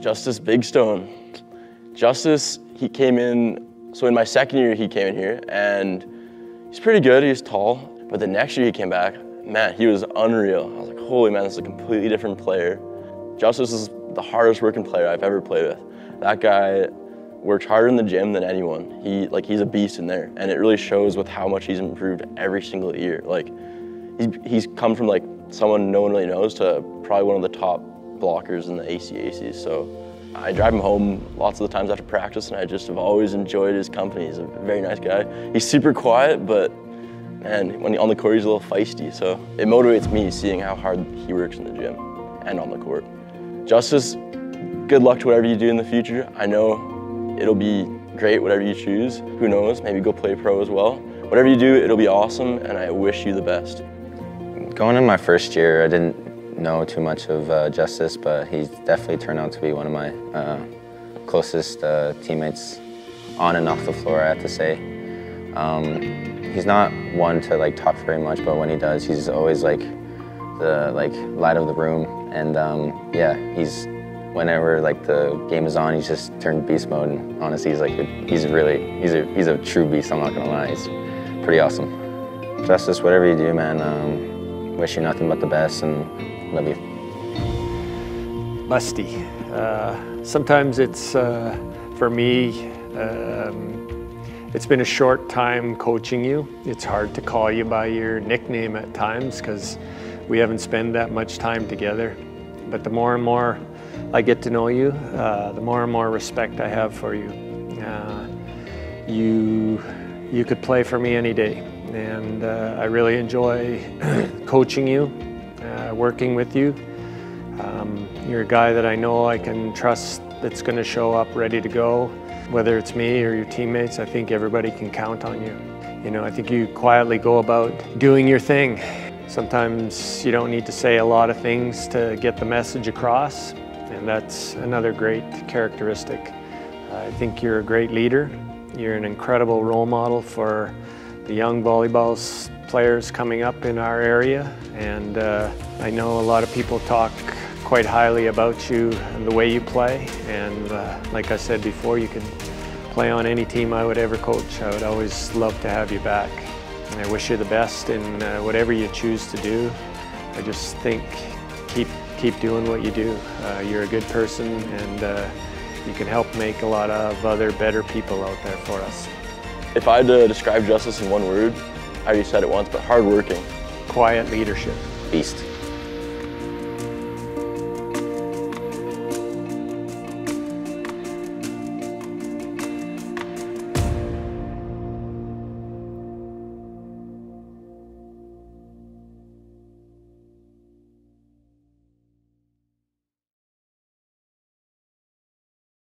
Justice Bigstone. Justice, he came in, so in my second year he came in here and he's pretty good, he's tall, but the next year he came back, man, he was unreal. I was like, holy man, this is a completely different player. Justice is the hardest working player I've ever played with. That guy works harder in the gym than anyone. He like he's a beast in there, and it really shows with how much he's improved every single year. Like he's he's come from like someone no one really knows to probably one of the top blockers in the ACACs. So I drive him home lots of the times after practice, and I just have always enjoyed his company. He's a very nice guy. He's super quiet, but man, when he, on the court, he's a little feisty. So it motivates me seeing how hard he works in the gym and on the court. Justice, good luck to whatever you do in the future. I know it'll be great, whatever you choose. Who knows, maybe go play pro as well. Whatever you do, it'll be awesome, and I wish you the best. Going in my first year, I didn't know too much of uh, Justice, but he's definitely turned out to be one of my uh, closest uh, teammates on and off the floor, I have to say. Um, he's not one to like talk very much, but when he does, he's always like the like light of the room. And um, yeah, he's whenever like the game is on, he's just turned beast mode. And honestly, he's like a, he's really he's a he's a true beast. I'm not gonna lie, he's pretty awesome. Justice, whatever you do, man. Um, wish you nothing but the best and Love you. Musty. Uh, sometimes it's, uh, for me, um, it's been a short time coaching you. It's hard to call you by your nickname at times because we haven't spent that much time together. But the more and more I get to know you, uh, the more and more respect I have for you. Uh, you, you could play for me any day. And uh, I really enjoy coaching you uh, working with you. Um, you're a guy that I know I can trust that's going to show up ready to go. Whether it's me or your teammates, I think everybody can count on you. You know, I think you quietly go about doing your thing. Sometimes you don't need to say a lot of things to get the message across, and that's another great characteristic. I think you're a great leader. You're an incredible role model for the young volleyball players coming up in our area and uh, I know a lot of people talk quite highly about you and the way you play and uh, like I said before you can play on any team I would ever coach. I would always love to have you back. And I wish you the best in uh, whatever you choose to do. I just think keep keep doing what you do. Uh, you're a good person and uh, you can help make a lot of other better people out there for us. If I had to describe justice in one word, I already said it once, but hardworking. Quiet leadership. Beast.